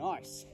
Nice.